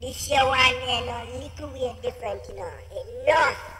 This show one there, know, little weird different, you know. Enough.